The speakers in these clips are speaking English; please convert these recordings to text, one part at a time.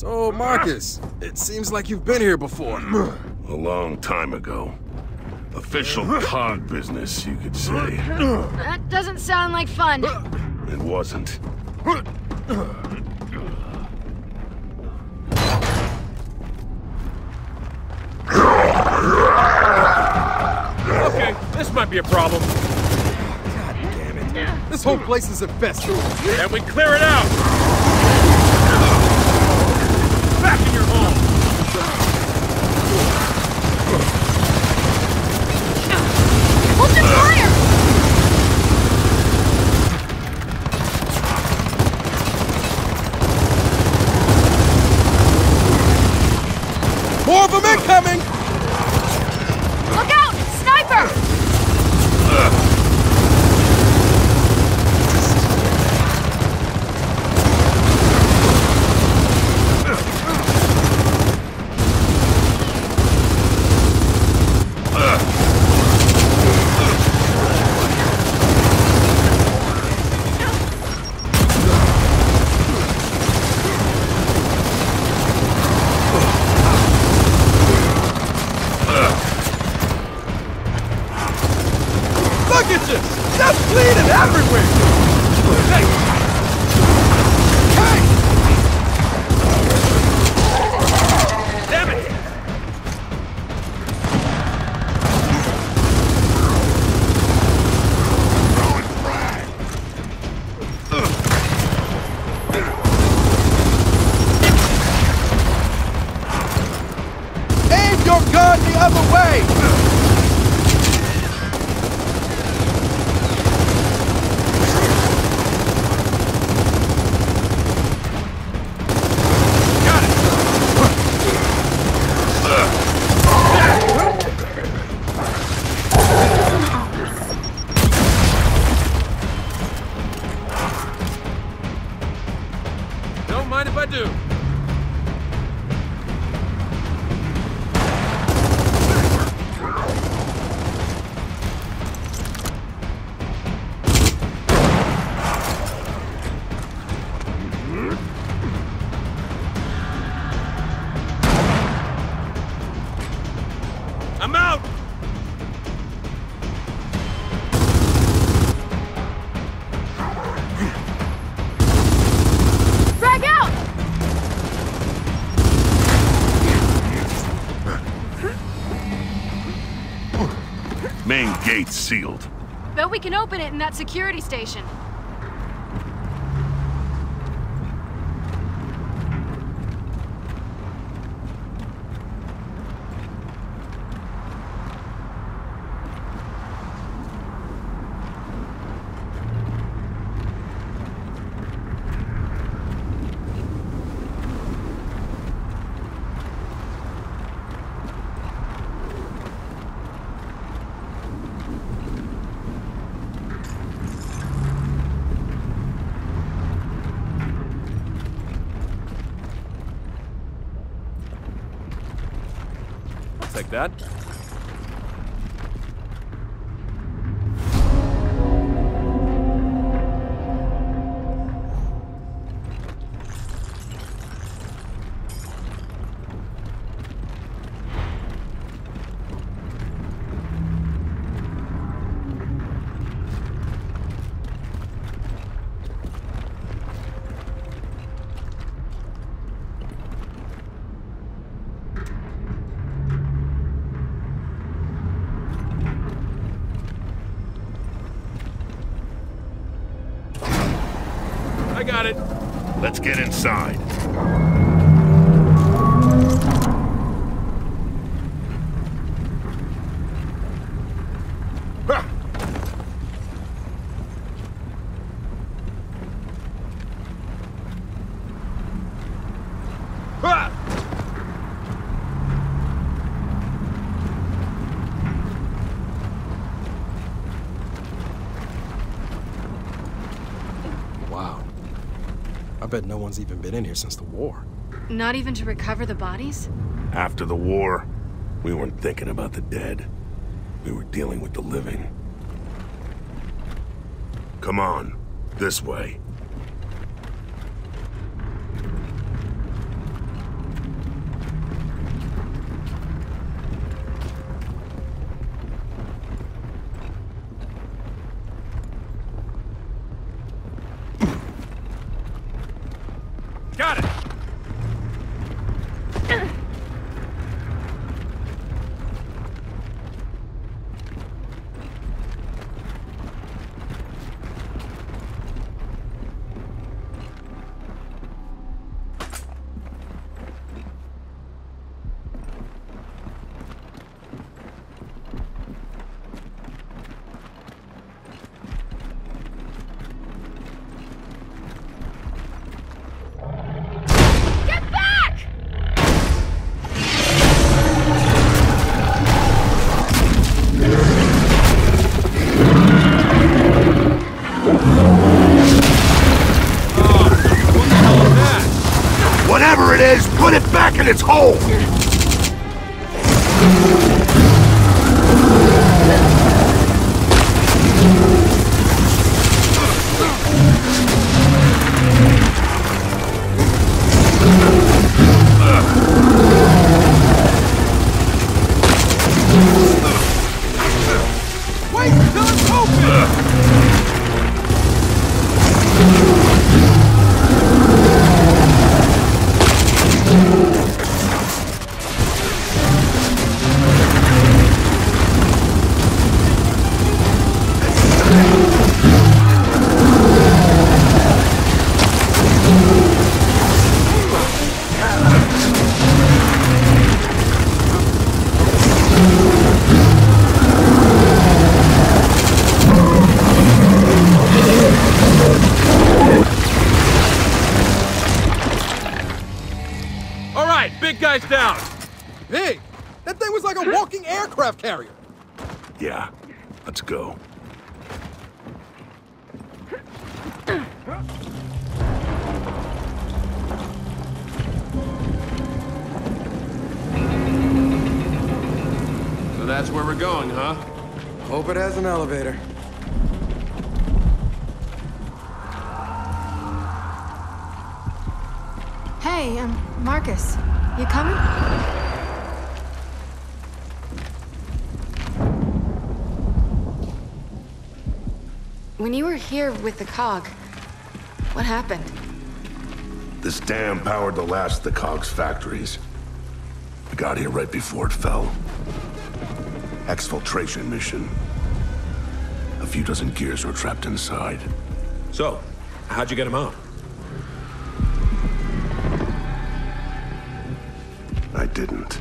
So, oh, Marcus, it seems like you've been here before. A long time ago. Official COG business, you could say. That doesn't sound like fun. It wasn't. Okay, this might be a problem. God damn it. This whole place is infested. And we clear it out! Back in your home! Open fire! More of them incoming! Look out! Sniper! You! Just bleeding everywhere! Hey! Main gate sealed. Bet we can open it in that security station. That. Let's get inside. Ah! Wow. I bet no one's even been in here since the war. Not even to recover the bodies? After the war, we weren't thinking about the dead. We were dealing with the living. Come on, this way. Its hole! Yeah, let's go. So that's where we're going, huh? Hope it has an elevator. Hey, um, Marcus. You coming? When you were here with the COG, what happened? This dam powered the last of the COGS factories. We got here right before it fell. Exfiltration mission. A few dozen gears were trapped inside. So, how'd you get them out? I didn't.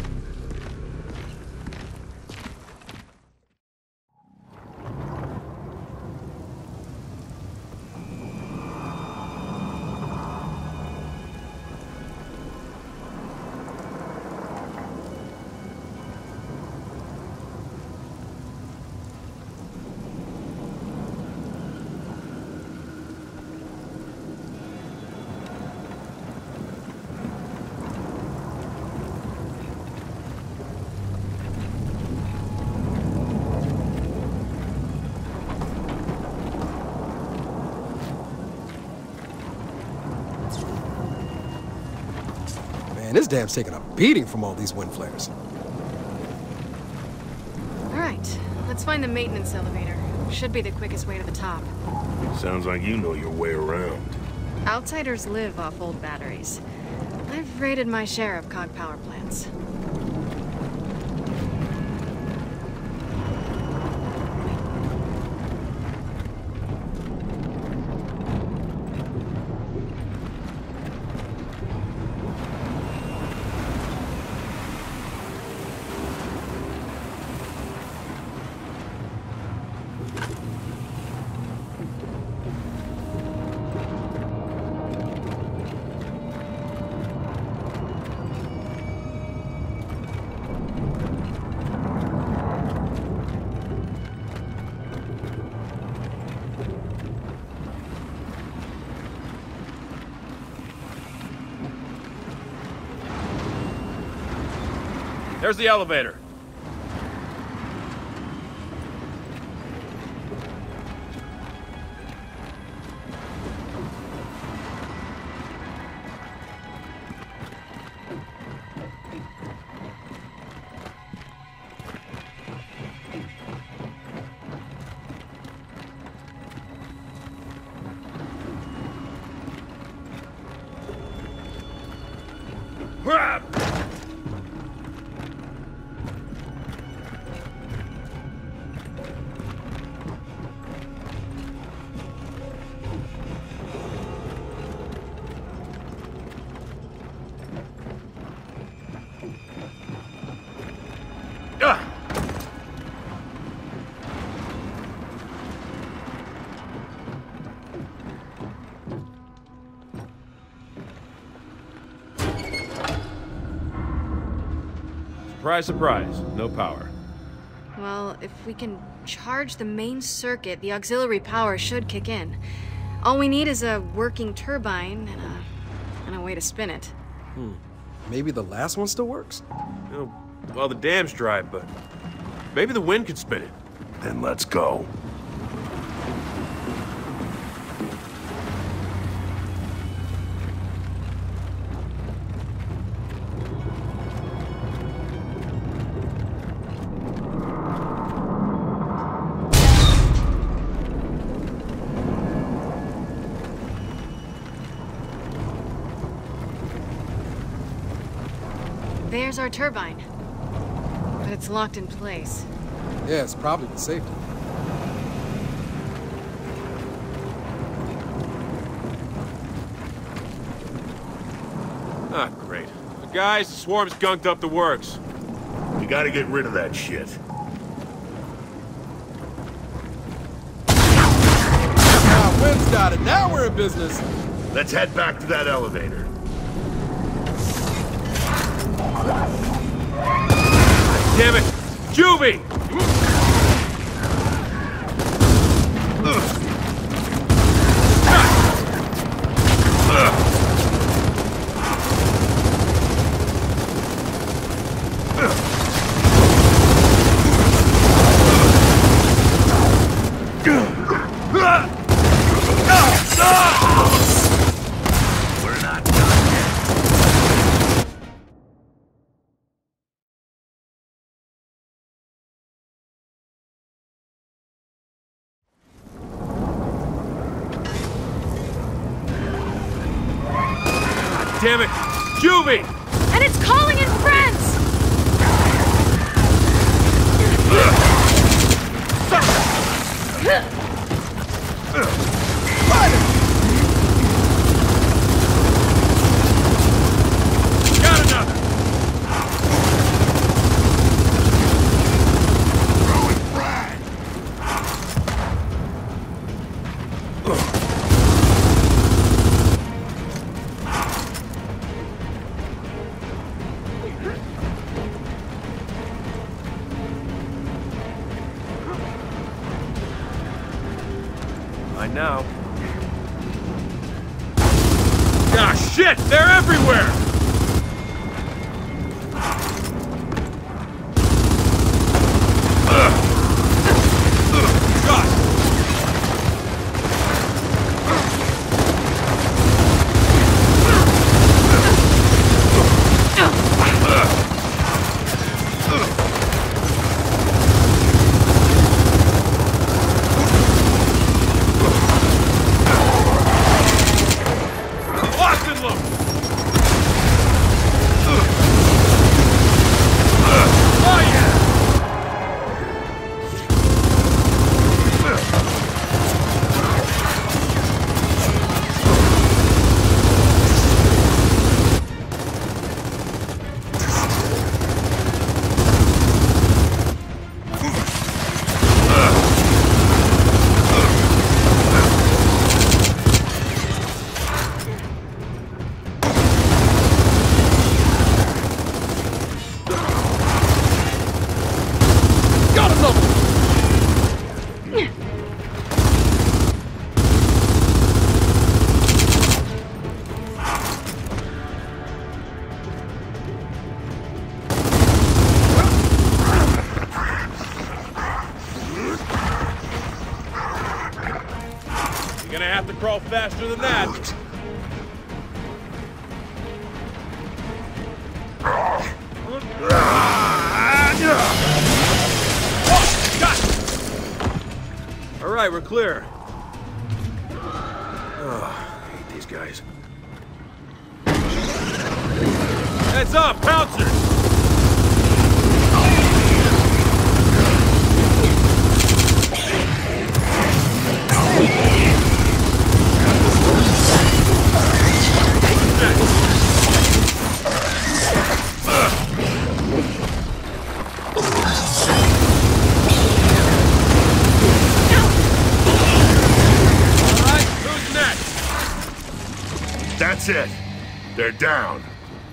This dam's taking a beating from all these windflares. All right, let's find the maintenance elevator. Should be the quickest way to the top. Sounds like you know your way around. Outsiders live off old batteries. I've raided my share of COG power plants. There's the elevator. Surprise, surprise. No power. Well, if we can charge the main circuit, the auxiliary power should kick in. All we need is a working turbine and a, and a way to spin it. Hmm. Maybe the last one still works? You know, well, the dam's dry, but maybe the wind could spin it. Then let's go. There's our turbine. But it's locked in place. Yeah, it's probably the safety. Ah, great. The Guys, the swarm's gunked up the works. We gotta get rid of that shit. Ah, Wind's got it. Now we're in business. Let's head back to that elevator. Damn it! Juby!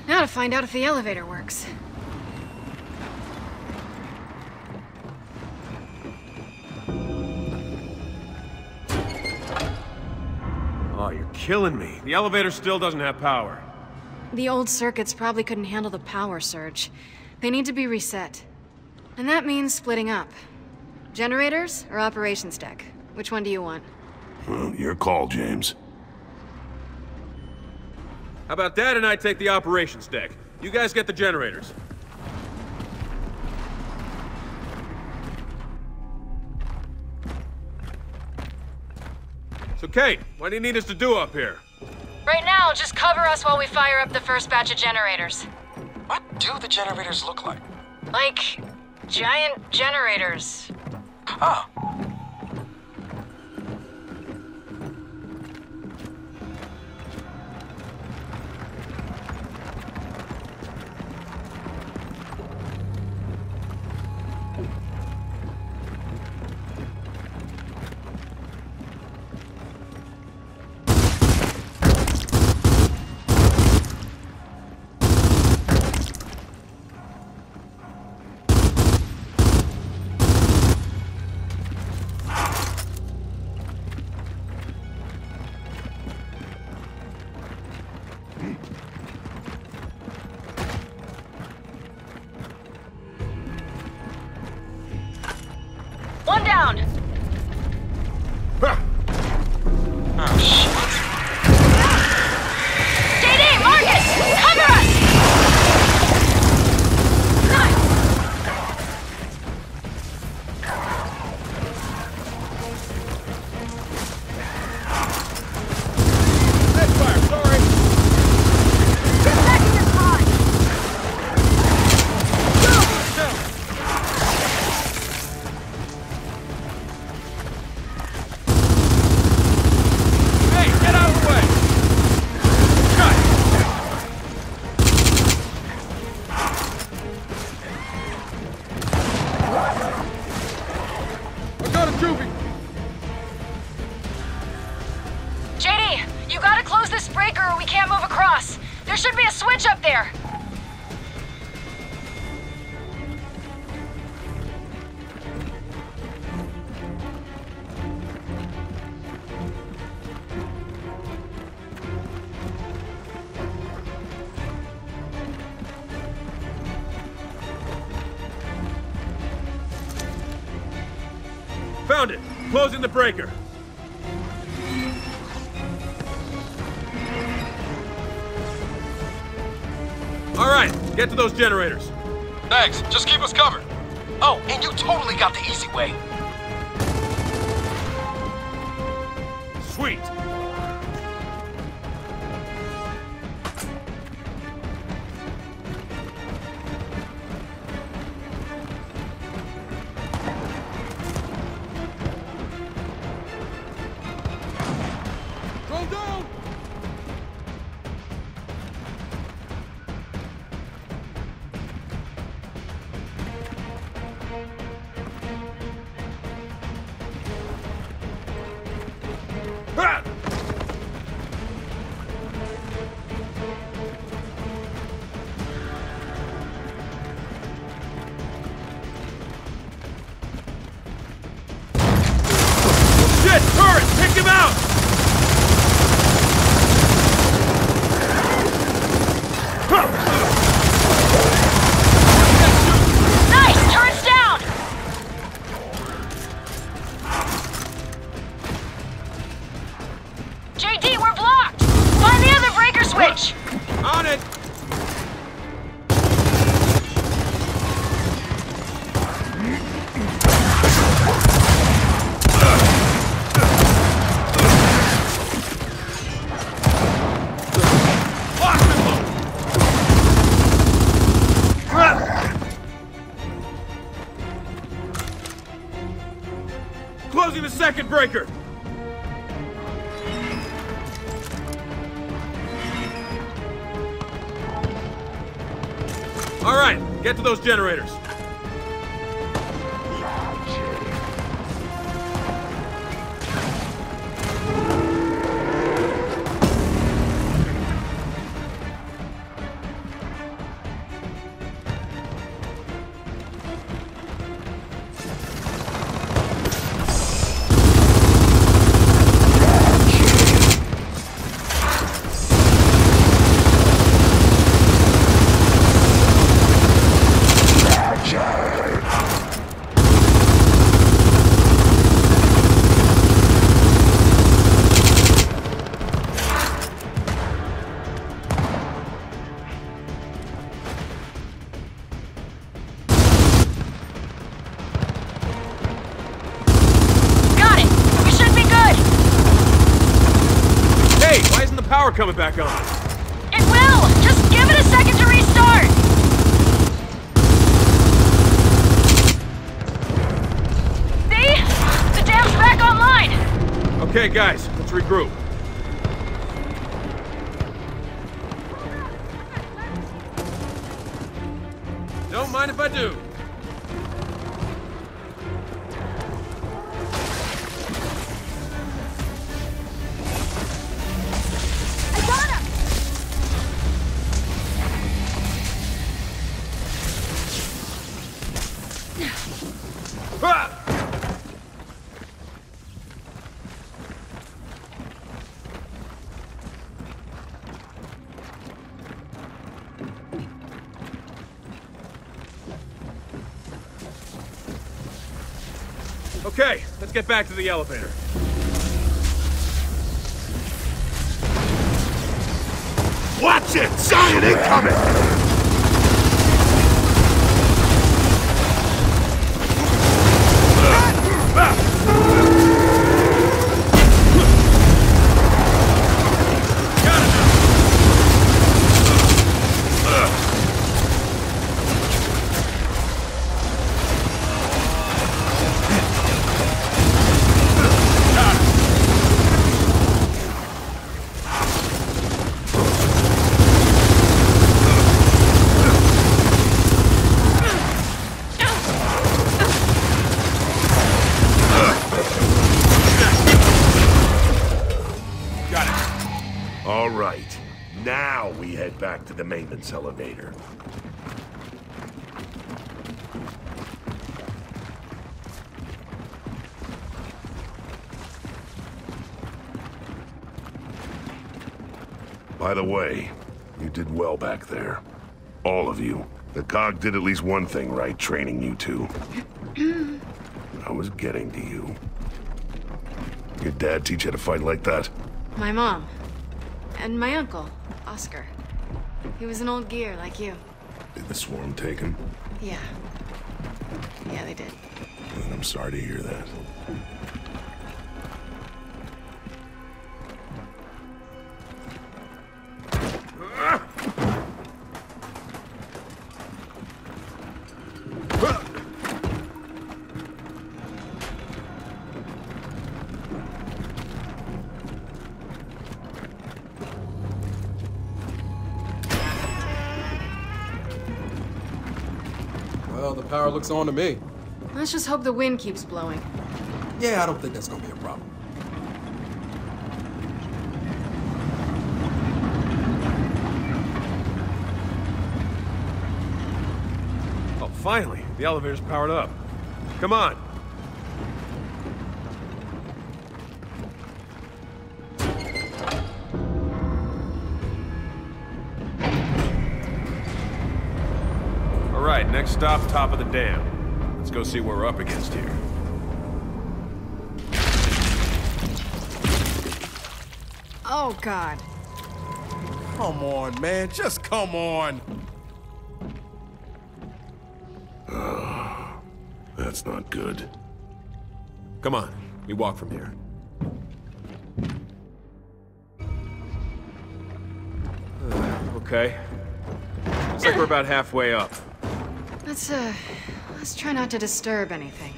Now to find out if the elevator works. Oh, you're killing me. The elevator still doesn't have power. The old circuits probably couldn't handle the power surge. They need to be reset. And that means splitting up. Generators or operations deck? Which one do you want? Well, your call, James. How about Dad and I take the operations deck? You guys get the generators. So, Kait, what do you need us to do up here? Right now, just cover us while we fire up the first batch of generators. What do the generators look like? Like, giant generators. Oh, Closing the breaker. All right, get to those generators. Thanks. Just keep us covered. Oh, and you totally got the easy way. Sweet. All right, get to those generators. Coming back on. It will! Just give it a second to restart! See? The dam's back online! Okay, guys, let's regroup. Get back to the elevator. Watch it! Giant incoming! The maintenance elevator. By the way, you did well back there. All of you. The COG did at least one thing right, training you two. I was getting to you. Your dad teach you how to fight like that? My mom. And my uncle, Oscar. He was an old gear like you. Did the swarm take him? Yeah. Yeah, they did. And I'm sorry to hear that. Looks on to me. Let's just hope the wind keeps blowing. Yeah, I don't think that's gonna be a problem. Oh, finally, the elevator's powered up. Come on. Next stop, top of the dam. Let's go see what we're up against here. Oh, God. Come on, man. Just come on. That's not good. Come on, we walk from here. okay. Looks like we're about halfway up. Let's, uh, let's try not to disturb anything.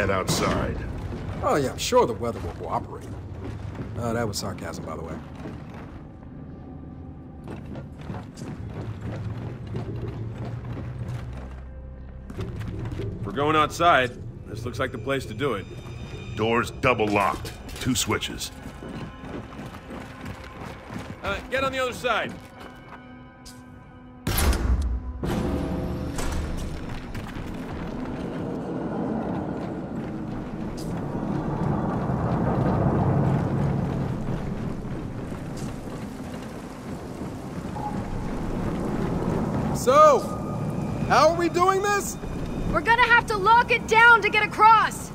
Head outside. Oh yeah, I'm sure the weather will cooperate. Uh, that was sarcasm, by the way. We're going outside, this looks like the place to do it. Doors double locked. Two switches. Uh, get on the other side. We're gonna have to lock it down to get across.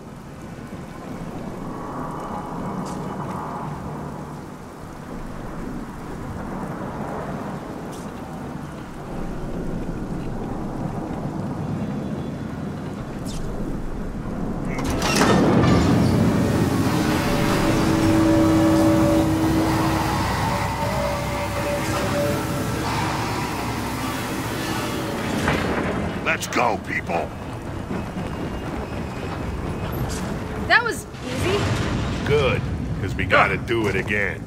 Go, people! That was easy. Good, because we gotta do it again.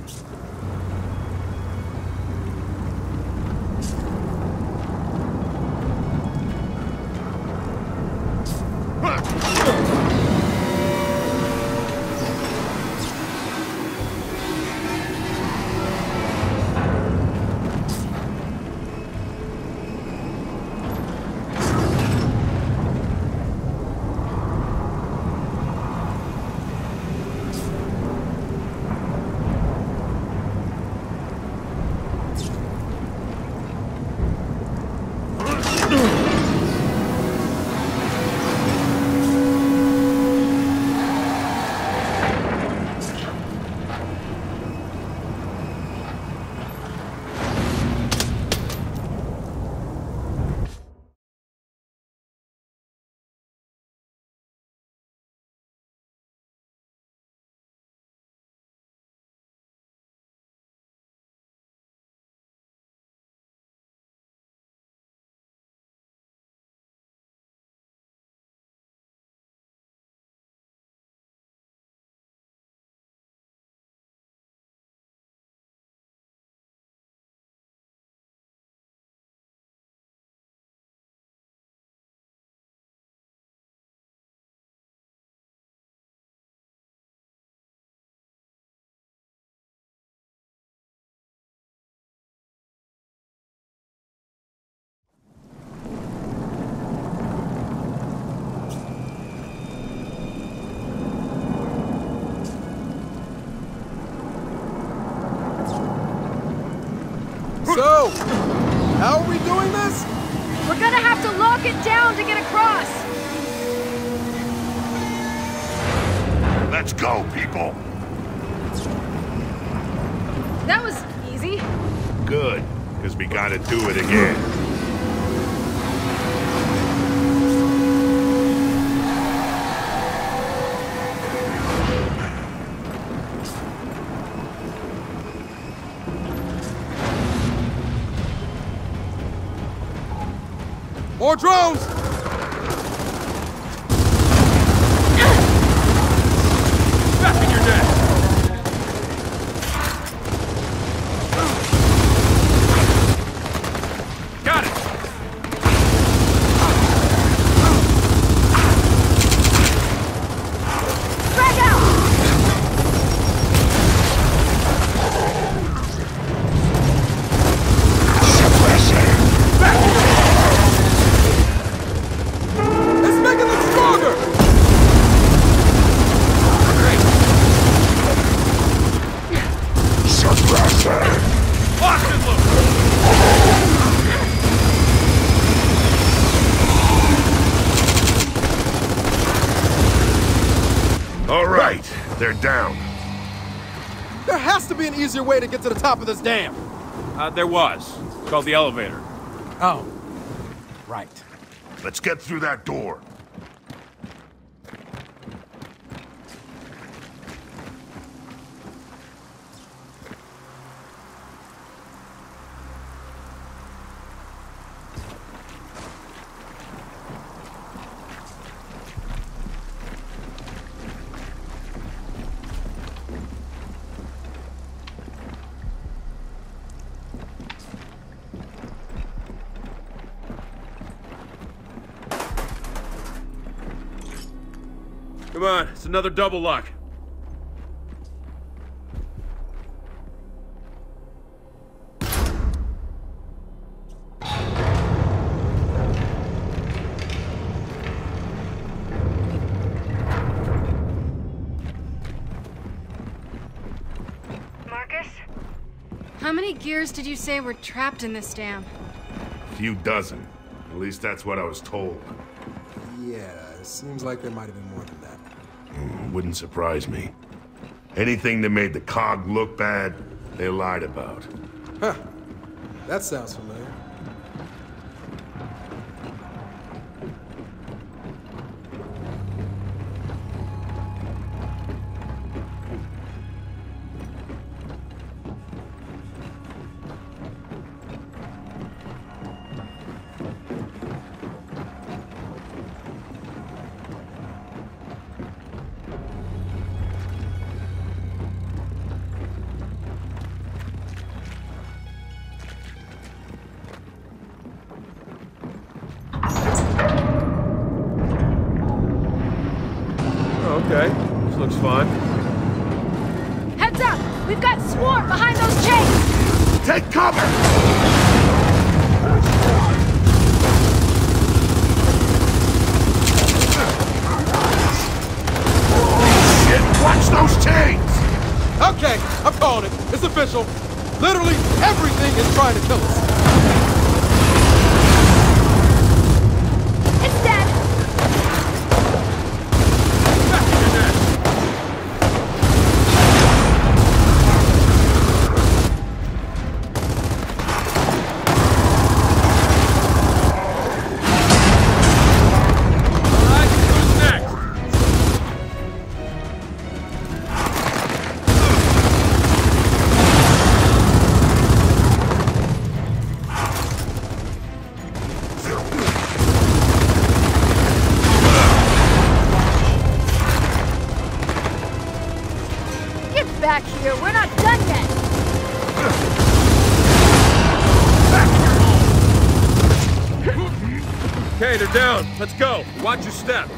Let's go, people! That was easy. Good, because we gotta do it again. More drones! Back in your dead. Got it. Frag out! It's making them stronger! Boston look. All right, they're down. There has to easier way to get to the top of this dam. Uh, there was. It's called the elevator. Oh, right. Let's get through that door. Come on, it's another double lock. Marcus? How many gears did you say were trapped in this dam? A few dozen. At least that's what I was told. Yeah, it seems like there might have been more than that. Wouldn't surprise me. Anything that made the cog look bad, they lied about. Huh. That sounds familiar. This back here! We're not done yet! Okay, they're down. Let's go. Watch your step.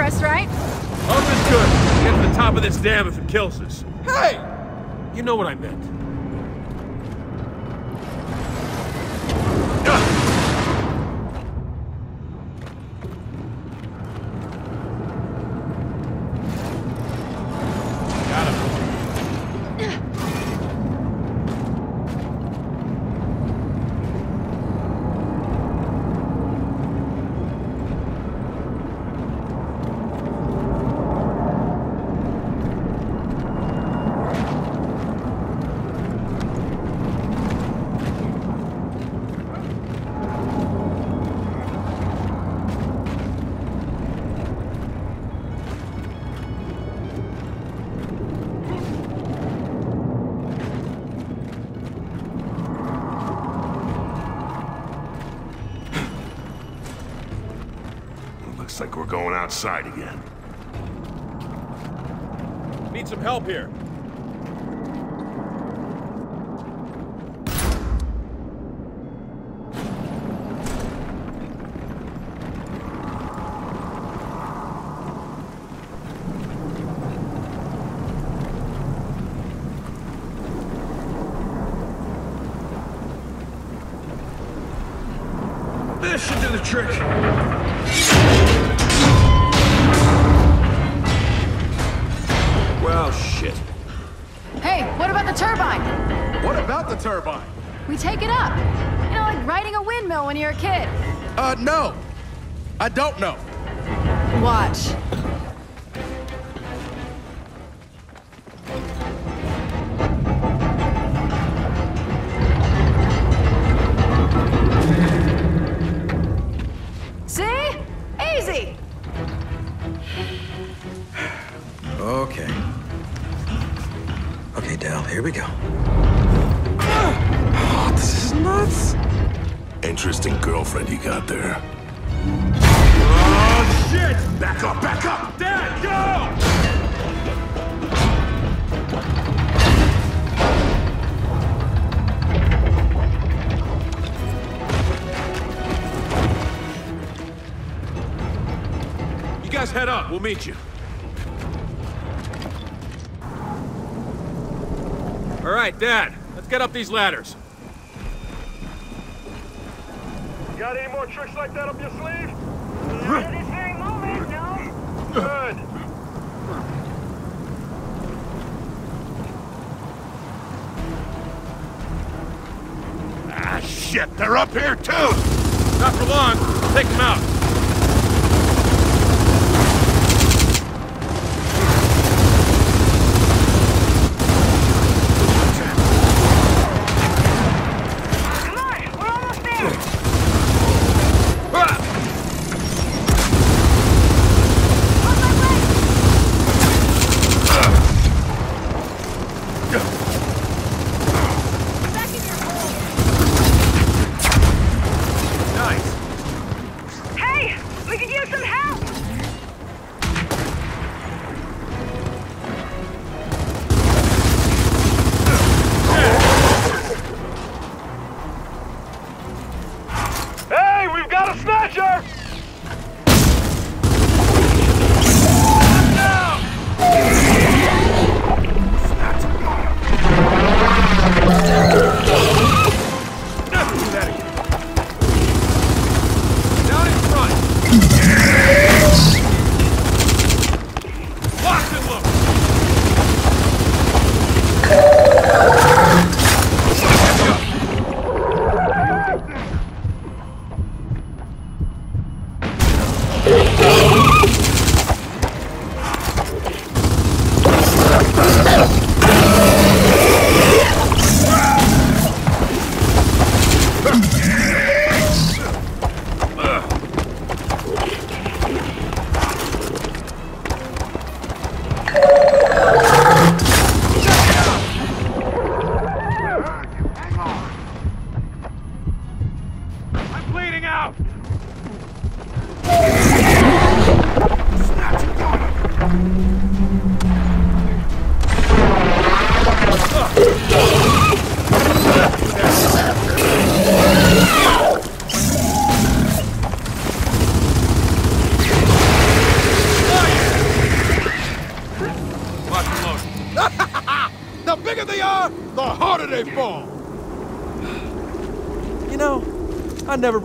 Us, right? Hope is good. Get to the top of this dam if it kills us. Hey! You know what I meant. Outside again. Need some help here. This should do the trick. Well, shit. Hey, what about the turbine? What about the turbine? We take it up. You know, like riding a windmill when you're a kid. Uh, no. I don't know. Watch. Here we go. Oh, this is nuts. Interesting girlfriend you got there. Oh, shit! Back up, back up! Dad, go! You guys head up. We'll meet you. Right, Dad. Let's get up these ladders. Got any more tricks like that up your sleeve? Not at this very moment, no. Good. Ah, shit, they're up here too! Not for long. Take them out.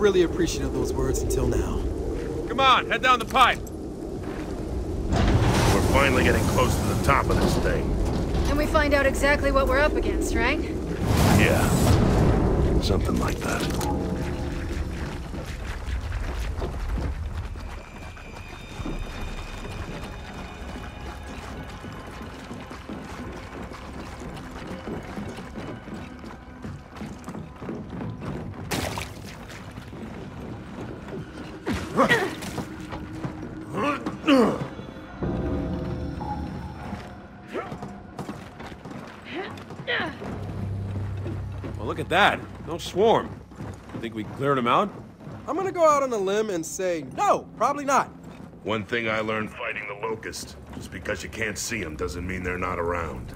Really appreciated those words until now. Come on, head down the pipe. Look at that. No swarm. Think we cleared them out? I'm gonna go out on a limb and say, no, probably not. One thing I learned fighting the Locust. Just because you can't see them doesn't mean they're not around.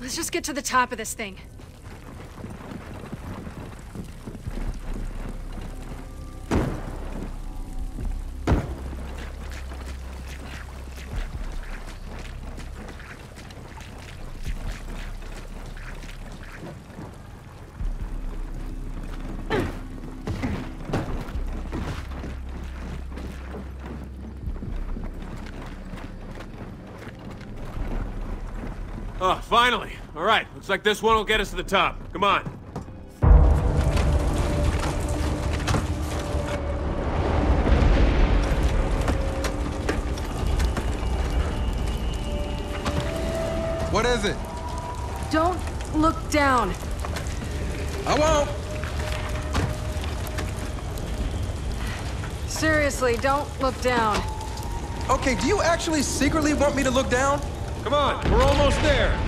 Let's just get to the top of this thing. Looks like this one will get us to the top. Come on. What is it? Don't look down. I won't. Seriously, don't look down. Okay, do you actually secretly want me to look down? Come on, we're almost there.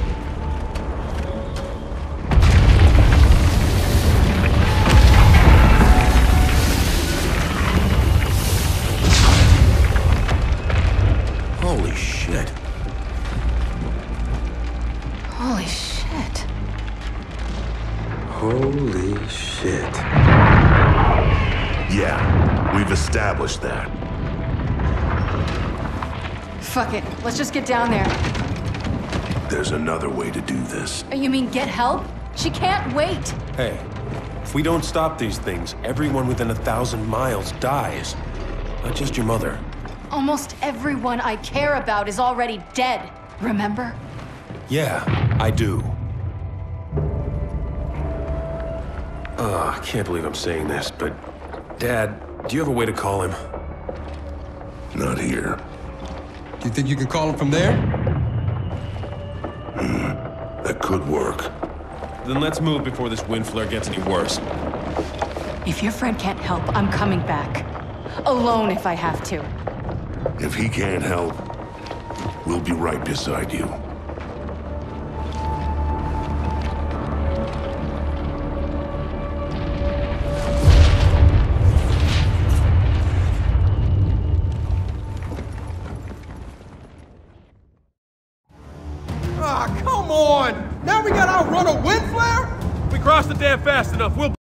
We've that. Fuck it. Let's just get down there. There's another way to do this. Oh, you mean get help? She can't wait. Hey, if we don't stop these things, everyone within a thousand miles dies. Not just your mother. Almost everyone I care about is already dead. Remember? Yeah, I do. Ugh, I can't believe I'm saying this, but... Dad, do you have a way to call him? Not here. Do you think you can call him from there? Hmm, that could work. Then let's move before this windflare gets any worse. If your friend can't help, I'm coming back. Alone if I have to. If he can't help, we'll be right beside you.